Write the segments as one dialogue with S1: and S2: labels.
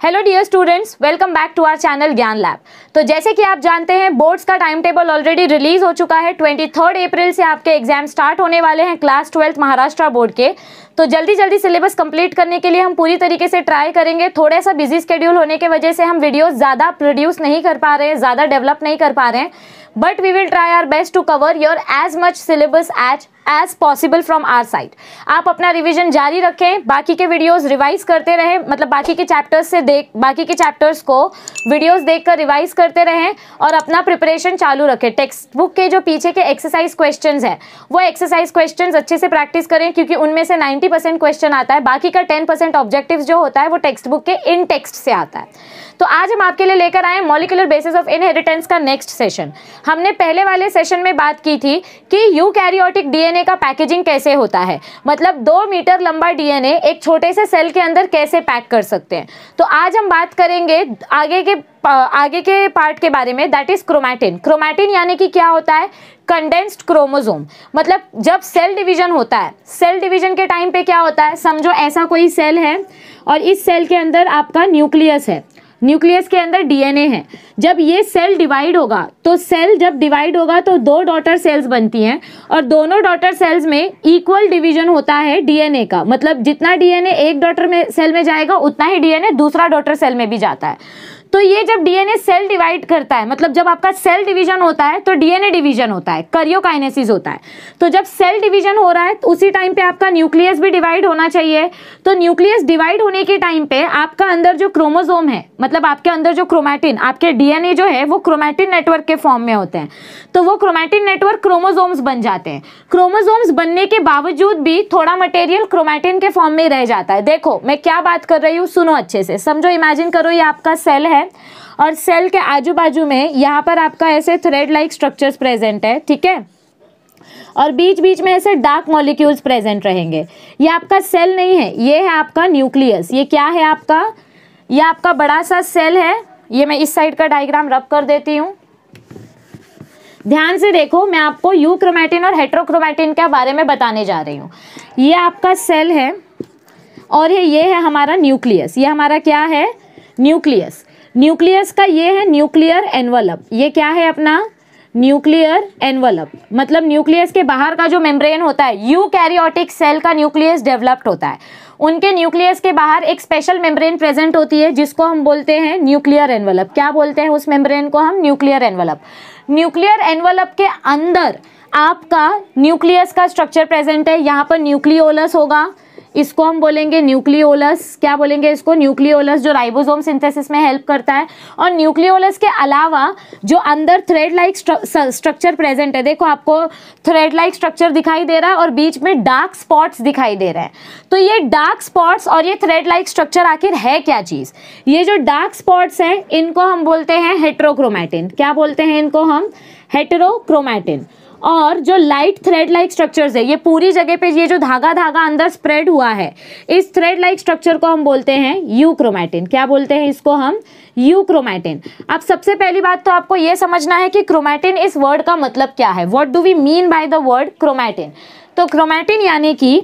S1: Hello dear students welcome back to our channel Gyan lab तो जैसे कि आप जानते हैं बोर्ड्स का टाइम टेबल ऑलरेडी रिलीज़ हो चुका है। ट्वेंटी थर्ड अप्रैल से आपके एग्ज़ाम स्टार्ट होने वाले हैं क्लास ट्वेल्थ महाराष्ट्र बोर्ड के। तो जल्दी जल्दी सिलेबस कंप्लीट करने के लिए हम पूरी तरीके से ट्राई करेंगे। थोड़ा सा बिज़ी स्केड्यूल होने की वजह से हम वीडियोज़ ज़्यादा प्रोड्यूस नहीं कर पा रहे हैं, ज़्यादा डेवलप नहीं कर पा रहे हैं। But we will try our best to cover your as much syllabus as as possible from our side आप अपना रिविजन जारी रखें, बाकी के वीडियोस रिवाइज करते रहें मतलब बाकी के चैप्टर्स से देख, बाकी के चैप्टर्स को वीडियोस देखकर रिवाइज करते रहें और अपना प्रिपरेशन चालू रखें। टेक्स्ट बुक के जो पीछे के एक्सरसाइज क्वेश्चंस है, वो एक्सरसाइज क्वेश्चंस अच्छे से प्रैक्टिस करें, क्योंकि उनमें से 90 परसेंट क्वेश्चन आता है, बाकी का टेन परसेंट ऑब्जेक्टिव जो होता है, वो टेक्स्ट बुक के इन टेक्स्ट से आता है। तो आज हम आपके लिए लेकर आए मॉलिकुलर बेसिस ऑफ़ इनहेरिटेंस का नेक्स्ट सेशन हमने पहले वाले सेशन में बात की थी कि यू कैरियोटिक डीएनए का पैकेजिंग कैसे होता है? मतलब दो मीटर लंबा डीएनए एक छोटे से सेल के अंदर कैसे पैक कर सकते हैं? तो आज हम बात करेंगे आगे के आगे के पार्ट के बारे में दैट इज़ क्रोमैटिन क्रोमैटिन यानी कि क्या होता है? कंडेंस्ड क्रोमोजोम मतलब जब सेल डिवीज़न होता है सेल डिवीज़न के टाइम पे क्या होता है? समझो ऐसा कोई सेल है और इस सेल के अंदर आपका न्यूक्लियस है। न्यूक्लियस के अंदर डीएनए है। जब ये सेल डिवाइड होगा तो सेल जब डिवाइड होगा तो दो डॉटर सेल्स बनती हैं और दोनों डॉटर सेल्स में इक्वल डिवीज़न होता है डीएनए का। मतलब जितना डीएनए एक डॉटर में, सेल में जाएगा, उतना ही डीएनए दूसरा डॉटर सेल में भी जाता है। तो ये जब डीएनए सेल डिवाइड करता है मतलब जब आपका सेल डिवीज़न होता है तो डीएनए डिवीज़न होता है करियोकाइनेसिस होता है। तो जब सेल डिवीज़न हो रहा है तो उसी टाइम पे आपका न्यूक्लियस भी डिवाइड होना चाहिए। तो न्यूक्लियस डिवाइड होने के टाइम पे आपका अंदर जो क्रोमोजोम है मतलब आपके अंदर जो क्रोमैटिन आपके डीएनए जो है, वो क्रोमैटिन नेटवर्क के फॉर्म में होते हैं। तो वो क्रोमैटिन नेटवर्क क्रोमोजोम्स बन जाते हैं। क्रोमोजोम्स बनने के बावजूद भी थोड़ा मटेरियल क्रोमैटिन के फॉर्म में रह जाता है। देखो, मैं क्या बात कर रही हूँ, सुनो अच्छे से। समझो इमेजिन करो ये आपका सेल है है और सेल के आजू बाजू में यहाँ पर आपका ऐसे थ्रेड लाइक स्ट्रक्चर्स प्रेजेंट है, ठीक है? और बीच बीच में ऐसे डार्क मॉलिक्यूल्स प्रेजेंट रहेंगे। ये आपका सेल नहीं है, ये है आपका न्यूक्लियस ये क्या है आपका? ये आपका बड़ा सा सेल है। ये मैं इस साइड का डायग्राम रब कर देती हूँ। ध्यान से देखो, मैं आपको यू क्रोमैटिन और हेट्रोक्रोमैटिन के बारे में बताने जा रही हूँ। ये आपका सेल है और ये ये है हमारा न्यूक्लियस ये हमारा क्या है? न्यूक्लियस न्यूक्लियस का ये है न्यूक्लियर एनवलप। ये क्या है अपना? Nuclear envelope. मतलब न्यूक्लियस के बाहर का जो मेम्ब्रेन होता है यू कैरियोटिक सेल का न्यूक्लियस डेवलप्ड होता है। उनके न्यूक्लियस के बाहर एक स्पेशल मेम्ब्रेन प्रेजेंट होती है, जिसको हम बोलते हैं न्यूक्लियर एनवलप। क्या बोलते हैं उस मेम्ब्रेन को हम? Nuclear envelope. न्यूक्लियर एनवलप के अंदर आपका न्यूक्लियस का स्ट्रक्चर प्रेजेंट है। यहाँ पर न्यूक्लियोलस होगा इसको हम बोलेंगे न्यूक्लियोलस। क्या बोलेंगे इसको? न्यूक्लियोलस जो राइबोसोम सिंथेसिस में हेल्प करता है। और न्यूक्लियोलस के अलावा जो अंदर थ्रेड लाइक स्ट्रक्चर प्रेजेंट है, देखो आपको थ्रेड लाइक स्ट्रक्चर दिखाई दे रहा है और बीच में डार्क स्पॉट्स दिखाई दे रहे हैं। तो ये डार्क स्पॉट्स और ये थ्रेड लाइक स्ट्रक्चर आखिर है क्या चीज़? ये जो डार्क स्पॉट्स हैं, इनको हम बोलते हैं हेट्रोक्रोमैटिन क्या बोलते हैं इनको हम? हेट्रोक्रोमैटिन और जो लाइट थ्रेड लाइक स्ट्रक्चर्स है, ये पूरी जगह पे ये जो धागा धागा अंदर स्प्रेड हुआ है, इस थ्रेड लाइक स्ट्रक्चर को हम बोलते हैं यू क्रोमैटिन क्या बोलते हैं इसको हम? यू क्रोमैटिन अब सबसे पहली बात तो आपको ये समझना है कि क्रोमैटिन इस वर्ड का मतलब क्या है? What do we mean by the word chromatin तो क्रोमैटिन यानी कि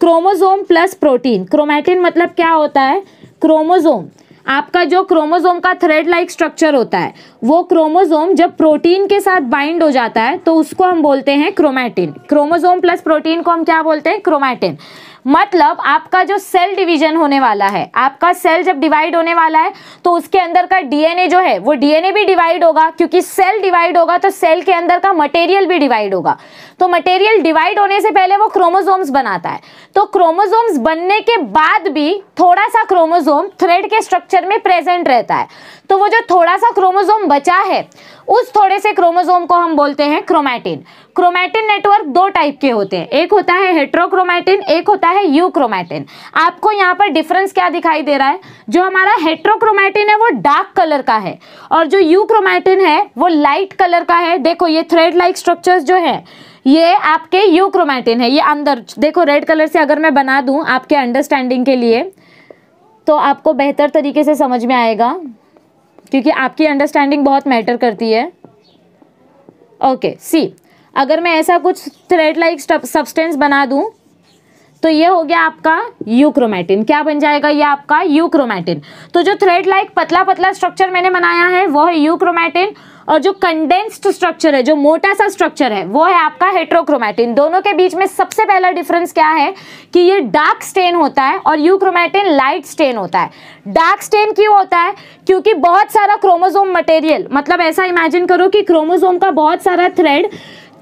S1: क्रोमोजोम प्लस प्रोटीन क्रोमैटिन मतलब क्या होता है? क्रोमोजोम आपका जो क्रोमोजोम का थ्रेड लाइक स्ट्रक्चर होता है, वो क्रोमोजोम जब प्रोटीन के साथ बाइंड हो जाता है तो उसको हम बोलते हैं क्रोमैटिन क्रोमोजोम प्लस प्रोटीन को हम क्या बोलते हैं? क्रोमैटिन मतलब आपका जो सेल डिवीज़न होने वाला है, आपका सेल जब डिवाइड होने वाला है तो उसके अंदर का डीएनए जो है, वो डीएनए भी डिवाइड होगा, क्योंकि सेल डिवाइड होगा तो सेल के अंदर का मटेरियल भी डिवाइड होगा। तो मटेरियल डिवाइड होने से पहले वो क्रोमोजोम्स बनाता है। तो क्रोमोजोम्स बनने के बाद भी थोड़ा सा क्रोमोजोम थ्रेड के स्ट्रक्चर में प्रेजेंट रहता है। तो वो जो थोड़ा सा क्रोमोजोम बचा है, उस थोड़े से क्रोमोजोम को हम बोलते हैं क्रोमैटिन क्रोमैटिन नेटवर्क दो टाइप के होते हैं। एक होता है हेट्रोक्रोमैटिन, एक होता है यूक्रोमैटिन। आपको यहाँ पर डिफरेंस क्या दिखाई दे रहा है? जो हमारा हेट्रोक्रोमैटिन है, वो डार्क कलर का है। और जो यूक्रोमैटिन है, वो लाइट कलर का है। देखो, ये थ्रेड लाइक स्ट्रक्चर्स जो है, ये आपके यूक्रोमैटिन है। ये अंदर, देखो रेड कलर से अगर मैं बना दूँ आपके अंडरस्टैंडिंग के लिए तो आपको बेहतर तरीके से समझ में आएगा, क्योंकि आपकी अंडरस्टैंडिंग बहुत मैटर करती है। ओके सी अगर मैं ऐसा कुछ थ्रेड लाइक सब्सटेंस बना दूँ तो ये हो गया आपका यूक्रोमैटिन क्या बन जाएगा ये आपका यूक्रोमैटिन तो जो थ्रेड लाइक पतला पतला स्ट्रक्चर मैंने बनाया है, वो है यूक्रोमैटिन और जो कंडेंस्ड स्ट्रक्चर है, जो मोटा सा स्ट्रक्चर है, वो है आपका हेट्रोक्रोमैटिन दोनों के बीच में सबसे पहला डिफरेंस क्या है कि ये डार्क स्टेन होता है और यूक्रोमैटिन लाइट स्टेन होता है. डार्क स्टेन क्यों होता है? क्योंकि बहुत सारा क्रोमोजोम मटेरियल मतलब ऐसा इमेजिन करो कि क्रोमोजोम का बहुत सारा थ्रेड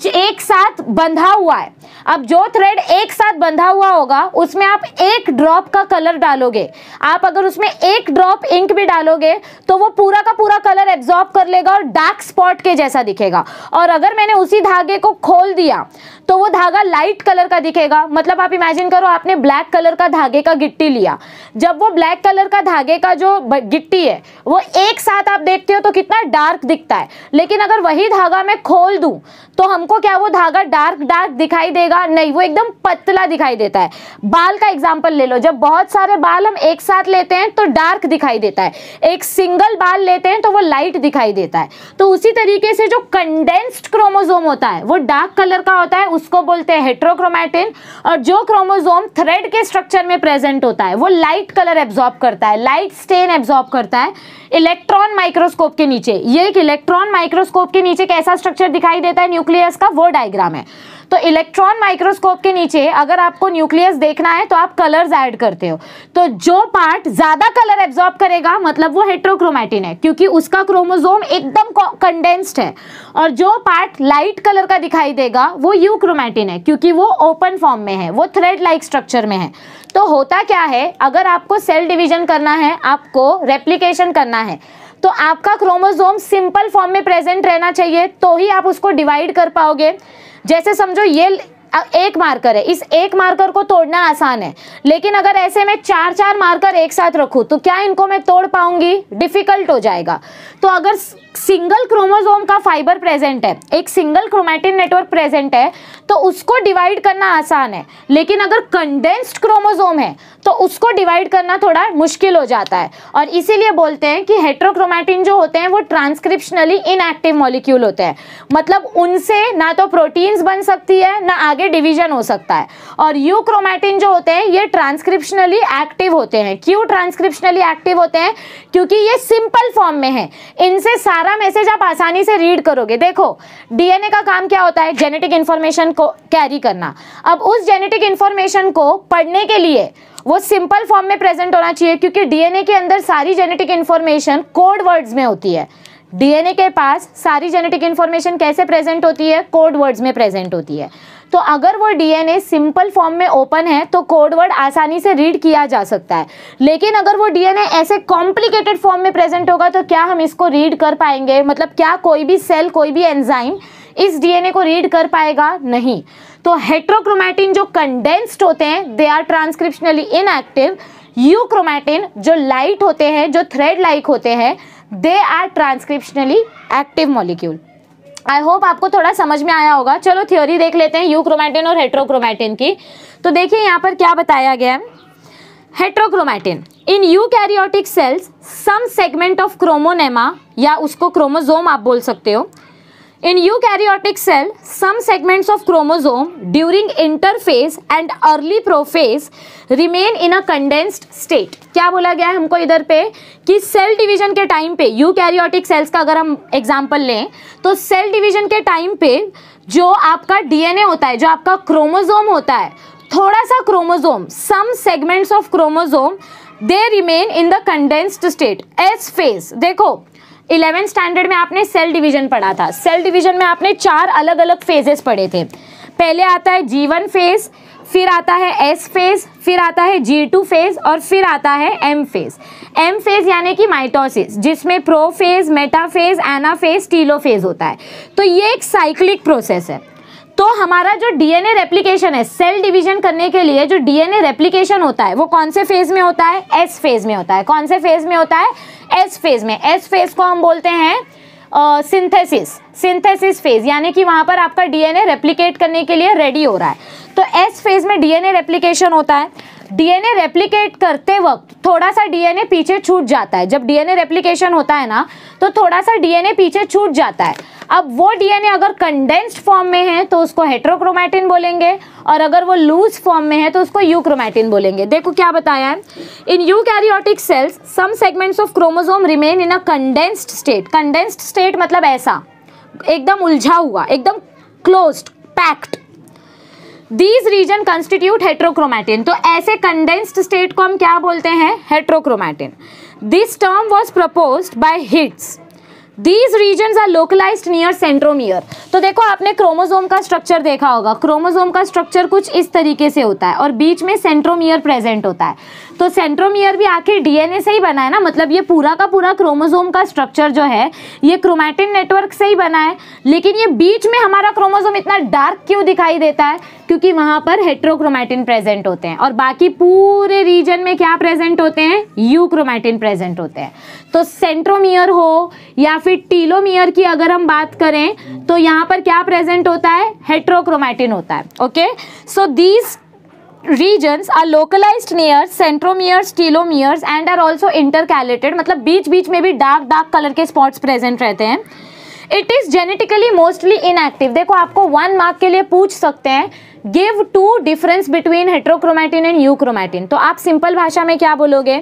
S1: एक साथ बंधा हुआ है। अब जो थ्रेड एक साथ बंधा हुआ होगा, उसमें आप एक ड्रॉप का कलर डालोगे। आप अगर उसमें एक ड्रॉप इंक भी डालोगे तो वो पूरा का पूरा कलर एब्जॉर्ब कर लेगा और डार्क स्पॉट के जैसा दिखेगा। और अगर मैंने उसी धागे को खोल दिया तो वो धागा लाइट कलर का दिखेगा। मतलब आप इमेजिन करो, आपने ब्लैक कलर का धागे का गिट्टी लिया। जब वो ब्लैक कलर का धागे का जो गिट्टी है, वो एक साथ आप देखते हो तो कितना डार्क दिखता है। लेकिन अगर वही धागा मैं खोल दूँ तो हमको क्या वो धागा डार्क डार्क दिखाई देगा? नहीं, वो एकदम पतला दिखाई देता है। बाल का एग्ज़ाम्पल ले लो। जब बहुत सारे बाल हम एक साथ लेते हैं तो डार्क दिखाई देता है। एक सिंगल बाल लेते हैं तो वो लाइट दिखाई देता है। तो उसी तरीके से जो कंडेंस्ड क्रोमोजोम होता है, वो डार्क कलर का होता है, उसको बोलते हैं हेट्रोक्रोमैटिन और जो क्रोमोजोम थ्रेड के स्ट्रक्चर में प्रेजेंट होता है, वो लाइट कलर एब्जॉर्ब करता है। लाइट स्टेन एब्जॉर्ब करता है। इलेक्ट्रॉन माइक्रोस्कोप के नीचे। ये एक इलेक्ट्रॉन माइक्रोस्कोप के नीचे कैसा स्ट्रक्चर दिखाई देता है? न्यूक्लियस का वो डायग्राम है। तो इलेक्ट्रॉन माइक्रोस्कोप के नीचे अगर आपको न्यूक्लियस देखना है तो आप कलर्स ऐड करते हो। तो जो पार्ट ज़्यादा कलर एब्जॉर्ब करेगा मतलब वो हेट्रोक्रोमैटिन है, क्योंकि उसका क्रोमोजोम एकदम कंडेंस्ड है। और जो पार्ट लाइट कलर का दिखाई देगा, वो यूक्रोमैटिन है, क्योंकि वो ओपन फॉर्म में है, वो थ्रेड लाइक स्ट्रक्चर में है। तो होता क्या है, अगर आपको सेल डिवीज़न करना है, आपको रेप्लीकेशन करना है तो आपका क्रोमोजोम सिंपल फॉर्म में प्रेजेंट रहना चाहिए तो ही आप उसको डिवाइड कर पाओगे। जैसे समझो ये एक मार्कर है। इस एक मार्कर को तोड़ना आसान है। लेकिन अगर ऐसे में चार चार मार्कर एक साथ रखूँ तो क्या इनको मैं तोड़ पाऊँगी? डिफ़िकल्ट हो जाएगा। तो अगर सिंगल क्रोमोजोम का फाइबर प्रेजेंट है, एक सिंगल क्रोमैटिन नेटवर्क प्रेजेंट है तो उसको डिवाइड करना आसान है। लेकिन अगर कंडेंस्ड क्रोमोजोम है तो उसको डिवाइड करना थोड़ा मुश्किल हो जाता है। और इसीलिए बोलते हैं कि हेट्रोक्रोमैटिन जो होते हैं, वो ट्रांसक्रिप्शनली इनएक्टिव मॉलिक्यूल होते हैं। मतलब उनसे ना तो प्रोटीन्स बन सकती है, ना आगे डिवीज़न हो सकता है। और यू क्रोमैटिन जो होते हैं, ये ट्रांसक्रिप्शनली एक्टिव होते हैं। क्यों ट्रांसक्रिप्शनली एक्टिव होते हैं? क्योंकि ये सिंपल फॉर्म में है। इनसे सारा मैसेज आप आसानी से रीड करोगे। देखो डीएनए का काम क्या होता है? जेनेटिक इंफॉर्मेशन को कैरी करना। अब उस जेनेटिक इंफॉर्मेशन को पढ़ने के लिए वो सिंपल फॉर्म में प्रेजेंट होना चाहिए, क्योंकि डीएनए के अंदर सारी जेनेटिक इंफॉर्मेशन कोड वर्ड्स में होती है। डीएनए के पास सारी जेनेटिक इंफॉर्मेशन कैसे प्रेजेंट होती है? कोड वर्ड्स में प्रेजेंट होती है। तो अगर वो डीएनए सिंपल फॉर्म में ओपन है तो कोड वर्ड आसानी से रीड किया जा सकता है। लेकिन अगर वो डीएनए ऐसे कॉम्प्लिकेटेड फॉर्म में प्रेजेंट होगा तो क्या हम इसको रीड कर पाएँगे? मतलब क्या कोई भी सेल कोई भी एंजाइम इस डीएनए को रीड कर पाएगा? नहीं। तो हेट्रोक्रोमैटिन जो कंडेंस्ड होते हैं they are transcriptionally inactive euchromatin जो लाइट होते हैं, जो थ्रेड लाइक होते हैं they are transcriptionally active molecule I hope आपको थोड़ा समझ में आया होगा। चलो थ्योरी देख लेते हैं यूक्रोमैटिन और हेट्रोक्रोमैटिन की। तो देखिए यहाँ पर क्या बताया गया है। Heterochromatin in eukaryotic cells some segment of chromonema या उसको क्रोमोजोम आप बोल सकते हो। In eukaryotic cell, some segments of chromosome during interphase and early prophase remain in a condensed state. क्या बोला गया है हमको इधर पे कि सेल डिवीज़न के टाइम पे यू यूकैरियोटिक सेल्स का अगर हम एग्जांपल लें तो सेल डिवीज़न के टाइम पे जो आपका डीएनए होता है जो आपका क्रोमोजोम होता है थोड़ा सा chromosome some segments of chromosome they remain in the condensed state S phase देखो इलेवेंथ स्टैंडर्ड में आपने सेल डिवीज़न पढ़ा था। सेल डिवीज़न में आपने चार अलग अलग फेजेस पढ़े थे। पहले आता है जी वन फ़ेज़ फिर आता है एस फ़ेज़ फिर आता है जी टू फ़ेज़ और फिर आता है एम फ़ेज़ एम फ़ेज़ यानी कि माइटोसिस जिसमें prophase metaphase anaphase telophase होता है। तो ये एक साइक्लिक प्रोसेस है। तो हमारा जो डीएनए रेप्लिकेशन है सेल डिवीज़न करने के लिए जो डीएनए रेप्लिकेशन होता है, वो कौन से फ़ेज़ में होता है? एस फ़ेज़ में होता है। कौन से फ़ेज़ में होता है? एस फ़ेज़ में। एस फ़ेज़ को हम बोलते हैं सिंथेसिस सिंथेसिस फ़ेज़ यानी कि वहाँ पर आपका डीएनए रेप्लिकेट करने के लिए रेडी हो रहा है। तो एस फ़ेज़ में डीएनए रेप्लिकेशन होता है। डीएनए रेप्लिकेट करते वक्त थोड़ा सा डीएनए पीछे छूट जाता है। जब डीएनए रेप्लिकेशन होता है ना तो थोड़ा सा डीएनए पीछे छूट जाता है। अब वो डीएनए अगर कंडेंस्ड फॉर्म में है तो उसको हेट्रोक्रोमैटिन बोलेंगे, और अगर वो लूज फॉर्म में है तो उसको यूक्रोमैटिन बोलेंगे। देखो क्या बताया है। In eukaryotic cells some segments of chromosome remain in a condensed state condensed state मतलब ऐसा। एकदम उलझा हुआ, एकदम closed packed these region constitute heterochromatin तो ऐसे कंडेंस्ड स्टेट को हम क्या बोलते हैं? Heterochromatin this term was propose by Heitz these region are localize near centromere तो देखो, आपने क्रोमोजोम का स्ट्रक्चर देखा होगा। क्रोमोजोम का स्ट्रक्चर कुछ इस तरीके से होता है और बीच में सेंट्रोमियर प्रेजेंट होता है। तो सेंट्रोमियर भी आखिर डीएनए से ही बना है ना? मतलब ये पूरा का पूरा क्रोमोजोम का स्ट्रक्चर जो है, ये क्रोमैटिन नेटवर्क से ही बना है। लेकिन ये बीच में हमारा क्रोमोजोम इतना डार्क क्यों दिखाई देता है? क्योंकि वहाँ पर हेट्रोक्रोमैटिन प्रेजेंट होते हैं। और बाकी पूरे रीजन में क्या प्रेजेंट होते हैं? यूक्रोमैटिन प्रेजेंट होते हैं। तो सेंट्रोमियर हो या फिर टीलोमियर की अगर हम बात करें तो यहाँ पर क्या प्रेजेंट होता है? हेट्रोक्रोमैटिन होता है। Okay so these regions are localized near centromeres, telomeres, and are also intercalated. मतलब बीच बीच में भी डार्क डार्क कलर के स्पॉट्स प्रेजेंट रहते हैं। It is genetically mostly inactive देखो, आपको वन मार्क के लिए पूछ सकते हैं। Give two difference between heterochromatin and euchromatin तो आप सिंपल भाषा में क्या बोलोगे?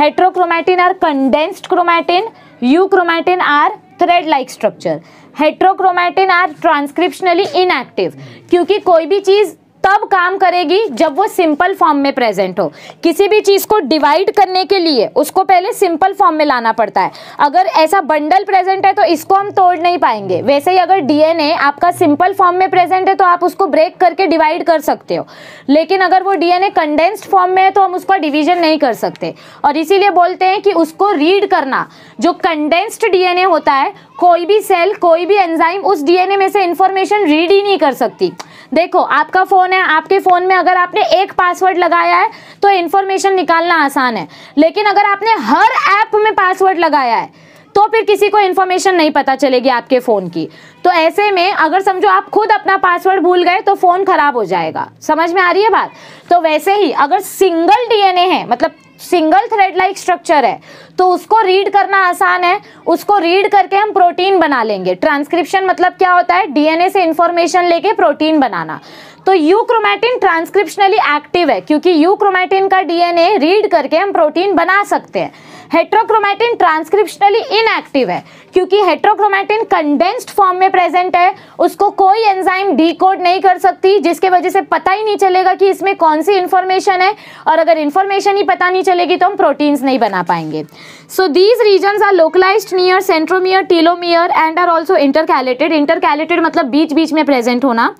S1: Heterochromatin are condensed chromatin euchromatin are thread like structure heterochromatin are transcriptionally inactive क्योंकि कोई भी चीज़ तब काम करेगी जब वो सिंपल फॉर्म में प्रेजेंट हो। किसी भी चीज़ को डिवाइड करने के लिए उसको पहले सिंपल फॉर्म में लाना पड़ता है। अगर ऐसा बंडल प्रेजेंट है तो इसको हम तोड़ नहीं पाएँगे। वैसे ही अगर डीएनए आपका सिंपल फॉर्म में प्रेजेंट है तो आप उसको ब्रेक करके डिवाइड कर सकते हो। लेकिन अगर वो डीएनए कंडेंस्ड फॉर्म में है तो हम उसका डिवीज़न नहीं कर सकते। और इसीलिए बोलते हैं कि उसको रीड करना। जो कंडेंस्ड डीएनए होता है, कोई भी सेल कोई भी एंजाइम उस डीएनए में से इंफॉर्मेशन रीड ही नहीं कर सकती। देखो, आपका फ़ोन है। आपके फ़ोन में अगर आपने एक पासवर्ड लगाया है तो इन्फॉर्मेशन निकालना आसान है। लेकिन अगर आपने हर ऐप में पासवर्ड लगाया है तो फिर किसी को इन्फॉर्मेशन नहीं पता चलेगी आपके फ़ोन की। तो ऐसे में अगर समझो आप खुद अपना पासवर्ड भूल गए तो फ़ोन खराब हो जाएगा। समझ में आ रही है बात? तो वैसे ही अगर सिंगल डीएनए है मतलब सिंगल थ्रेड लाइक स्ट्रक्चर है तो उसको रीड करना आसान है। उसको रीड करके हम प्रोटीन बना लेंगे। ट्रांसक्रिप्शन मतलब क्या होता है? डीएनए से इंफॉर्मेशन लेके प्रोटीन बनाना। तो यूक्रोमैटिन ट्रांसक्रिप्शनली एक्टिव है, क्योंकि यूक्रोमैटिन का डीएनए रीड करके हम प्रोटीन बना सकते हैं। हेट्रोक्रोमैटिन ट्रांसक्रिप्शनली इनएक्टिव है, क्योंकि हेट्रोक्रोमैटिन कंडेंस्ड फॉर्म में प्रेजेंट है, उसको कोई एंजाइम डीकोड नहीं कर सकती, जिसके वजह से पता ही नहीं चलेगा कि इसमें कौन सी इंफॉर्मेशन है, और अगर इंफॉर्मेशन ही पता नहीं चलेगी तो हम प्रोटीन्स नहीं बना पाएँगे। So these region are localize near centromere telomere and are also intercalated intercalated मतलब बीच बीच में प्रेजेंट होना।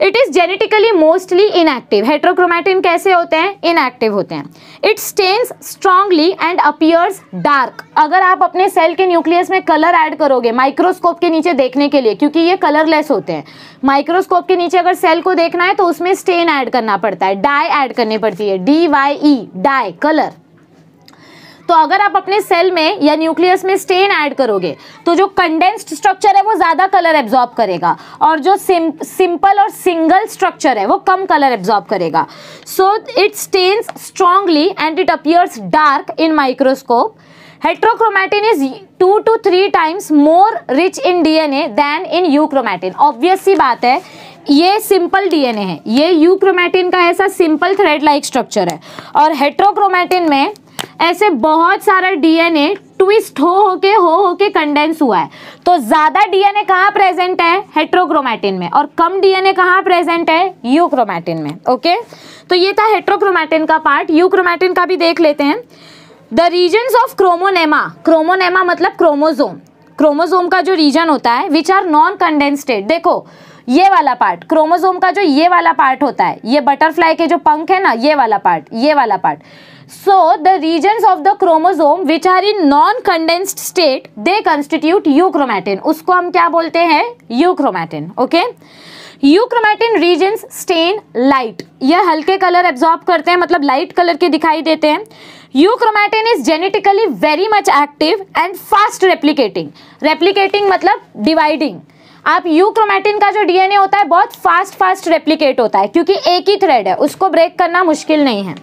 S1: It is genetically mostly inactive heterochromatin कैसे होते हैं? इनएक्टिव होते हैं. It stains strongly and appears dark अगर आप अपने सेल के न्यूक्लियस में कलर ऐड करोगे माइक्रोस्कोप के नीचे देखने के लिए, क्योंकि ये कलरलेस होते हैं. माइक्रोस्कोप के नीचे अगर सेल को देखना है तो उसमें स्टेन ऐड करना पड़ता है. डाई ऐड करनी पड़ती है. D Y E dye colour तो अगर आप अपने सेल में या न्यूक्लियस में स्टेन ऐड करोगे तो जो कंडेंस्ड स्ट्रक्चर है वो ज़्यादा कलर एब्जॉर्ब करेगा और जो सिम, सिंपल और सिंगल स्ट्रक्चर है वो कम कलर एब्जॉर्ब करेगा। So it stains strongly and it appears dark in microscope heterochromatin is two two three times more rich in DNA than in euchromatin obvious सी बात है ये सिंपल डीएनए है। ये यूक्रोमैटिन का ऐसा सिंपल थ्रेड लाइक स्ट्रक्चर है। और हेट्रोक्रोमैटिन में ऐसे बहुत सारा डीएनए ट्विस्ट हो हो के हो हो के कंडेंस हुआ है। तो ज़्यादा डीएनए कहाँ प्रेजेंट है? हेट्रोक्रोमैटिन में। और कम डीएनए कहाँ प्रेजेंट है? यूक्रोमैटिन में। ओके तो ये था हेट्रोक्रोमैटिन का पार्ट यूक्रोमैटिन का भी देख लेते हैं। The region of chromonema chromonema मतलब क्रोमोजोम क्रोमोजोम का जो रीजन होता है विच आर नॉन कंडेंस्टेड देखो, ये वाला पार्ट क्रोमोजोम का जो ये वाला पार्ट होता है, ये बटरफ्लाई के जो पंख है ना, ये वाला पार्ट ये वाला part So, the regions of the chromosome which are in non-condensed state, they constitute euchromatin. उसको हम क्या बोलते हैं euchromatin. Okay? Euchromatin regions stain light यह हल्के कलर एब्जॉर्ब करते हैं मतलब लाइट कलर के दिखाई देते हैं euchromatin is genetically very much active and fast replicating replicating मतलब डिवाइडिंग आप यूक्रोमैटिन का जो डीएनए होता है, बहुत फास्ट फास्ट रेप्लीकेट होता है, क्योंकि एक ही थ्रेड है, उसको ब्रेक करना मुश्किल नहीं है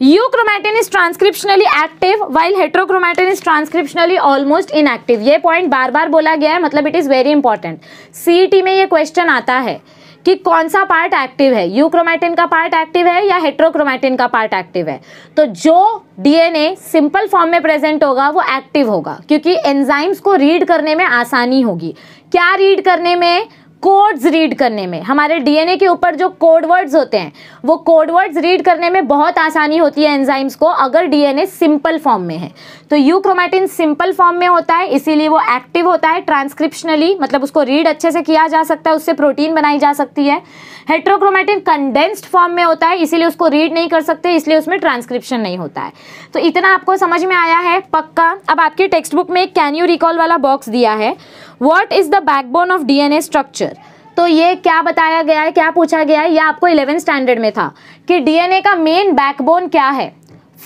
S1: euchromatin is transcriptionally active while heterochromatin is transcriptionally almost inactive ये पॉइंट बार बार बोला गया है मतलब it is very important CET में ये क्वेश्चन आता है कि कौन सा पार्ट एक्टिव है? यूक्रोमैटिन का पार्ट एक्टिव है या हेट्रोक्रोमैटिन का पार्ट एक्टिव है? तो जो डीएनए सिंपल फॉर्म में प्रेजेंट होगा, वो एक्टिव होगा, क्योंकि एंजाइम्स को रीड करने में आसानी होगी। क्या रीड करने में? कोड्स रीड करने में। हमारे डीएनए के ऊपर जो कोड वर्ड्स होते हैं, वो कोड वर्ड्स रीड करने में बहुत आसानी होती है एंजाइम्स को, अगर डीएनए सिंपल फॉर्म में है। तो यू क्रोमैटिन सिंपल फॉर्म में होता है, इसीलिए वो एक्टिव होता है, ट्रांसक्रिप्शनली मतलब उसको रीड अच्छे से किया जा सकता है, उससे प्रोटीन बनाई जा सकती है। हेट्रोक्रोमैटिन कंडेंस्ड फॉर्म में होता है, इसीलिए उसको रीड नहीं कर सकते, इसलिए उसमें ट्रांसक्रिप्शन नहीं होता है। तो इतना आपको समझ में आया है, पक्का। अब आपकी टेक्स्ट बुक में एक कैन यू रिकॉल वाला बॉक्स दिया है। What is the backbone of DNA structure तो ये क्या बताया गया है, क्या पूछा गया है? ये आपको इलेवेंथ स्टैंडर्ड में था कि डीएनए का मेन बैकबोन क्या है?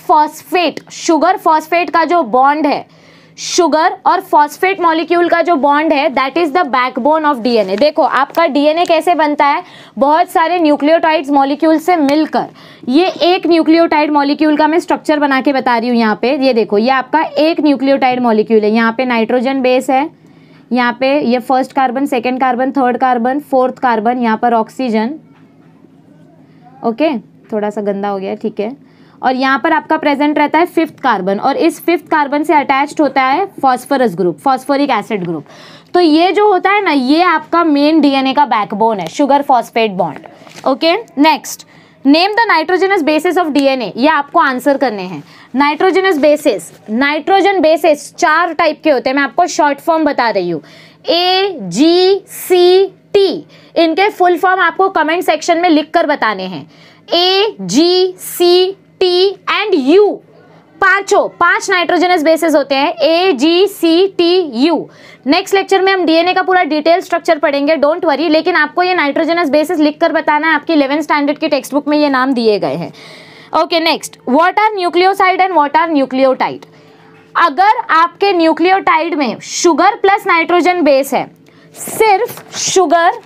S1: फॉस्फेट शुगर फॉस्फेट का जो बॉन्ड है शुगर और फॉस्फेट मॉलिक्यूल का जो बॉन्ड है that is the backbone of DNA देखो, आपका डीएनए कैसे बनता है? बहुत सारे न्यूक्लियोटाइड्स मॉलिक्यूल से मिलकर। ये एक न्यूक्लियोटाइड मॉलिक्यूल का मैं स्ट्रक्चर बना के बता रही हूँ यहाँ पे। ये देखो, ये आपका एक न्यूक्लियोटाइड मॉलिक्यूल है। यहाँ पे नाइट्रोजन बेस है। यहाँ पे ये first carbon second carbon third carbon fourth carbon यहाँ पर ऑक्सीजन ओके थोड़ा सा गंदा हो गया, ठीक है। और यहाँ पर आपका प्रेजेंट रहता है फिफ्थ कार्बन और इस फिफ्थ कार्बन से अटैच्ड होता है phosphorus group phosphoric acid group तो ये जो होता है ना, ये आपका मेन डीएनए का बैकबोन है sugar phosphate bond okay next name the nitrogenous bases of DNA ये आपको आंसर करने हैं. नाइट्रोजनस बेसिस नाइट्रोजन बेसिस चार टाइप के होते हैं. मैं आपको शॉर्ट फॉर्म बता रही हूँ. ए जी सी टी इनके फुल फॉर्म आपको कमेंट सेक्शन में लिख कर बताने हैं. A G C T and U पाँचों, पाँच नाइट्रोजनस बेसिस होते हैं A G C T U next lecture में हम डीएनए का पूरा डिटेल स्ट्रक्चर पढ़ेंगे डोंट वरी लेकिन आपको ये नाइट्रोजनस बेसिस लिखकर बताना है, आपकी इलेवन स्टैंडर्ड की टेक्स्ट बुक में ये नाम दिए गए हैं। Okay next what are nucleoside and what are nucleotide अगर आपके न्यूक्लियोटाइड में शुगर प्लस नाइट्रोजन बेस है, सिर्फ़ sugar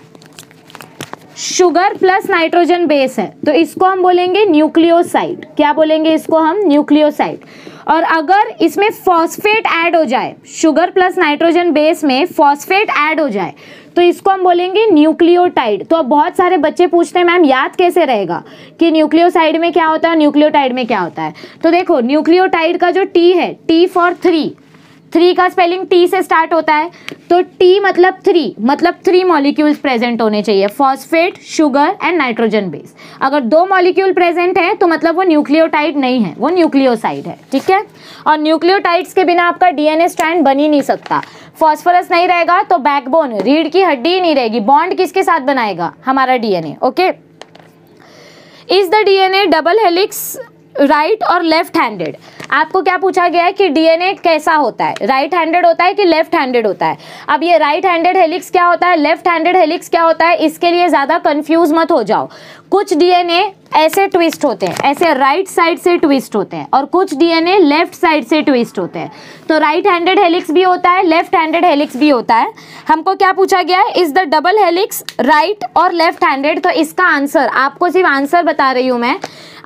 S1: sugar plus nitrogen base है तो इसको हम बोलेंगे न्यूक्लियोसाइड। क्या बोलेंगे इसको हम? न्यूक्लियोसाइड। और अगर इसमें फॉस्फेट ऐड हो जाए, शुगर प्लस नाइट्रोजन बेस में फॉस्फेट ऐड हो जाए तो इसको हम बोलेंगे न्यूक्लियोटाइड। तो अब बहुत सारे बच्चे पूछते हैं, मैम, याद कैसे रहेगा कि न्यूक्लियोसाइड में क्या होता है न्यूक्लियोटाइड में क्या होता है? तो देखो, न्यूक्लियोटाइड का जो टी है टी फॉर थ्री थ्री का स्पेलिंग टी से स्टार्ट होता है तो टी मतलब थ्री मतलब थ्री मॉलिक्यूल्स प्रेजेंट होने चाहिए phosphate sugar and nitrogen base अगर दो मॉलिक्यूल प्रेजेंट है तो मतलब वो न्यूक्लियोटाइड नहीं है, वो न्यूक्लियोसाइड है, ठीक है? और न्यूक्लियोटाइड्स के बिना आपका डीएनए स्टैंड बन ही नहीं सकता। फॉस्फोरस नहीं रहेगा तो बैकबोन रीढ़ की हड्डी ही नहीं रहेगी। बॉन्ड किसके साथ बनाएगा? हमारा DNA okay is the DNA double helix right और लेफ़्ट हैंडेड आपको क्या पूछा गया है कि डीएनए कैसा होता है? राइट हैंडेड होता है कि लेफ़्ट हैंडेड होता है? अब ये राइट हैंडेड हेलिक्स क्या होता है? लेफ़्ट हैंडेड हेलिक्स क्या होता है? इसके लिए ज़्यादा कंफ्यूज मत हो जाओ। कुछ डीएनए ऐसे ट्विस्ट होते हैं, ऐसे राइट साइड से ट्विस्ट होते हैं और कुछ डीएनए लेफ़्ट साइड से ट्विस्ट होते हैं। तो राइट हैंडेड हेलिक्स भी होता है लेफ़्ट हैंडेड हेलिक्स भी होता है। हमको क्या पूछा गया है? Is the double helix right और लेफ़्ट हैंडेड तो इसका आंसर आपको सिर्फ़ आंसर बता रही हूँ मैं।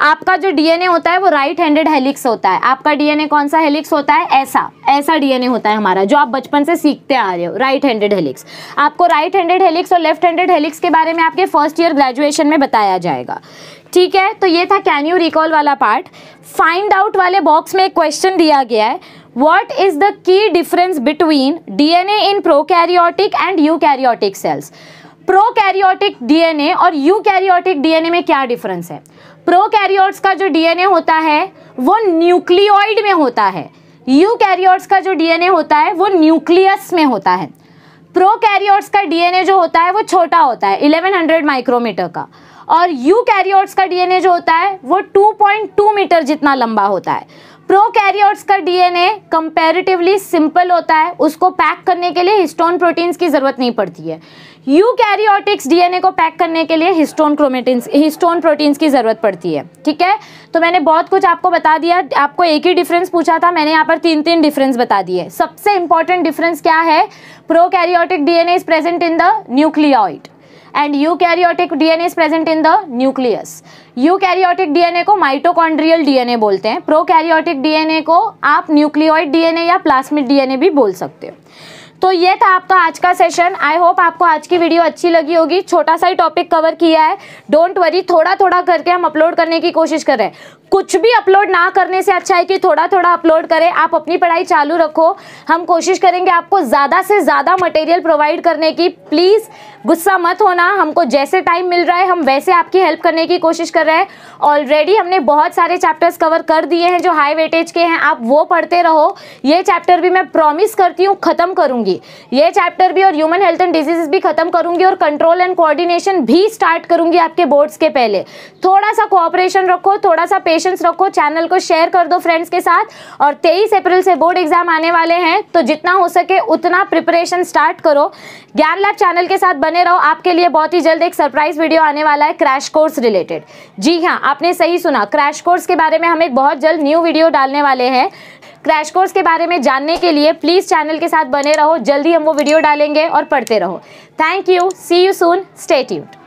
S1: आपका जो डीएनए होता है वो राइट हैंडेड हेलिक्स होता है। आपका डीएनए कौन सा हेलिक्स होता है? ऐसा। ऐसा डीएनए होता है हमारा, जो आप बचपन से सीखते आ रहे हो राइट हैंडेड हेलिक्स आपको राइट हैंडेड हेलिक्स और लेफ़्ट हैंडेड हेलिक्स के बारे में आपके फ़र्स्ट ईयर ग्रेजुएशन में बताया जाएगा। ठीक है? तो ये था कैन यू रिकॉल वाला पार्ट फाइंड आउट वाले बॉक्स में एक क्वेश्चन दिया गया है। What is the key difference between DNA in prokaryotic and eukaryotic cells prokaryotic DNA और यूकैरियोटिक डीएनए में क्या डिफरेंस है? प्रोकैरियोट्स का जो डीएनए होता है, वो न्यूक्लियोइड में होता है। यूकैरियोट्स का जो डीएनए होता है, वो न्यूक्लियस में होता है। प्रोकैरियोट्स का डीएनए जो होता है, वो छोटा होता है 1100 माइक्रोमीटर का। और यूकैरियोट्स का डीएनए जो होता है, वो 2.2 मीटर जितना लंबा होता है। प्रोकैरियोट्स का डीएनए कंपैरेटिवली सिंपल होता है, उसको पैक करने के लिए हिस्टोन प्रोटीन्स की ज़रूरत नहीं पड़ती है। यूकैरियोटिक्स डीएनए को पैक करने के लिए हिस्टोन क्रोमेटिन्स, हिस्टोन प्रोटीन्स की ज़रूरत पड़ती है, ठीक है? तो मैंने बहुत कुछ आपको बता दिया, आपको एक ही डिफरेंस पूछा था, मैंने यहाँ पर तीन तीन डिफरेंस बता दिए। सबसे इंपॉर्टेंट डिफरेंस क्या है? Prokaryotic DNA is present in the nucleoid and eukaryotic DNA is present in the nucleus eukaryotic DNA को माइटोकॉन्ड्रियल डीएनए बोलते हैं। प्रोकैरियोटिक डीएनए को आप न्यूक्लियोइड डीएनए या प्लास्मिड डीएनए भी बोल सकते हो। तो ये था आपका आज का सेशन आई होप आपको आज की वीडियो अच्छी लगी होगी. छोटा सा ही टॉपिक कवर किया है. डोंट वरी थोड़ा थोड़ा करके हम अपलोड करने की कोशिश कर रहे हैं. कुछ भी अपलोड ना करने से अच्छा है कि थोड़ा थोड़ा अपलोड करें। आप अपनी पढ़ाई चालू रखो। हम कोशिश करेंगे आपको ज़्यादा से ज़्यादा मटेरियल प्रोवाइड करने की। प्लीज़ गुस्सा मत होना। हमको जैसे टाइम मिल रहा है, हम वैसे आपकी हेल्प करने की कोशिश कर रहे हैं। ऑलरेडी हमने बहुत सारे चैप्टर्स कवर कर दिए हैं जो हाई वेटेज के हैं। आप वो पढ़ते रहो। ये चैप्टर भी मैं प्रॉमिस करती हूँ ख़त्म करूँगी। ये चैप्टर भी और ह्यूमन हेल्थ एंड डिजीजेस भी ख़त्म करूँगी और कंट्रोल एंड कोऑर्डिनेशन भी स्टार्ट करूँगी आपके बोर्ड्स के पहले। थोड़ा सा कोऑपरेशन रखो, थोड़ा सा पेशेंस रखो चैनल को शेयर कर दो फ्रेंड्स के साथ। और 23 अप्रैल से बोर्ड एग्ज़ाम आने वाले हैं तो जितना हो सके उतना प्रिपरेशन स्टार्ट करो। ज्ञान लैब चैनल के साथ बने रहो। आपके लिए बहुत ही जल्द एक सरप्राइज़ वीडियो आने वाला है क्रैश कोर्स रिलेटेड जी हाँ आपने सही सुना। क्रैश कोर्स के बारे में हम एक बहुत जल्द न्यू वीडियो डालने वाले हैं। क्रैश कोर्स के बारे में जानने के लिए प्लीज़ चैनल के साथ बने रहो। जल्दी हम वो वीडियो डालेंगे और पढ़ते रहो। Thank you see you soon stay tuned